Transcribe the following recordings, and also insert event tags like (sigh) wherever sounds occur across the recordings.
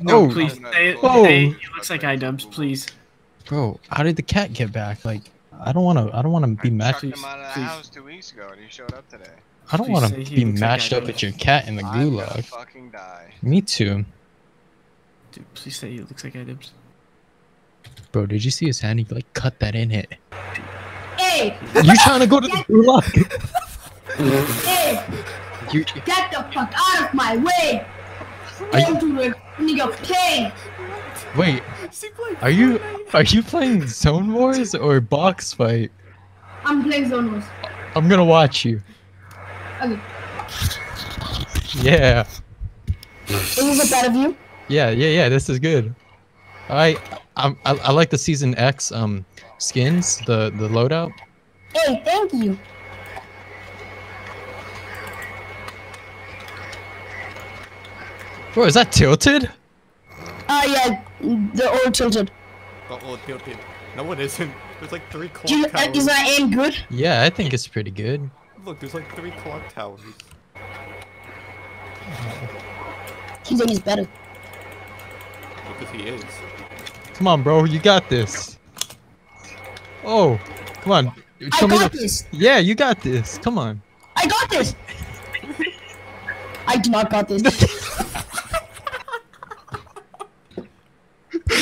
No, Oh. please. No, Say, Oh. say he looks like iDubbbz, please. Bro, how did the cat get back? Like, I don't want to. I don't want to be I matched. him out of the please. house two weeks ago, and he showed up today. I don't want to be looks like up with your cat in the I'm gonna gulag. fucking die. Me too, Dude, please say he looks like iDubbbz. bro. Did you see his hand? He like cut that in it. Hey, You trying to go to the gulag? hey, You, get the fuck out of my way! Are you- Go to the nigga wait, are you are you playing Zone Wars or Box Fight? I'm playing Zone Wars. I'm gonna watch you. Okay. Yeah, Is this a better view? yeah, yeah, yeah. This is good. I I'm, I I like the season X um skins, the the loadout. Hey, thank you. Bro, is that tilted? Ah, yeah, the old tilted. Oh, oh, tilted. No, it isn't. There's like three clock Do you, uh, towers. is my aim good? Yeah, I think it's pretty good. Look, there's like three clock towers. His aim is better. Because he is. Come on, bro, you got this. Oh, come on. I Show me got the- this. Yeah, you got this. Come on. I got this. (laughs) I do not got this. (laughs) I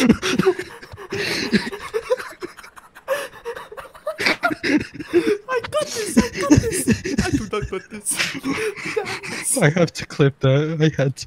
got this! I got this! I do not got this. I have to clip that. I had to.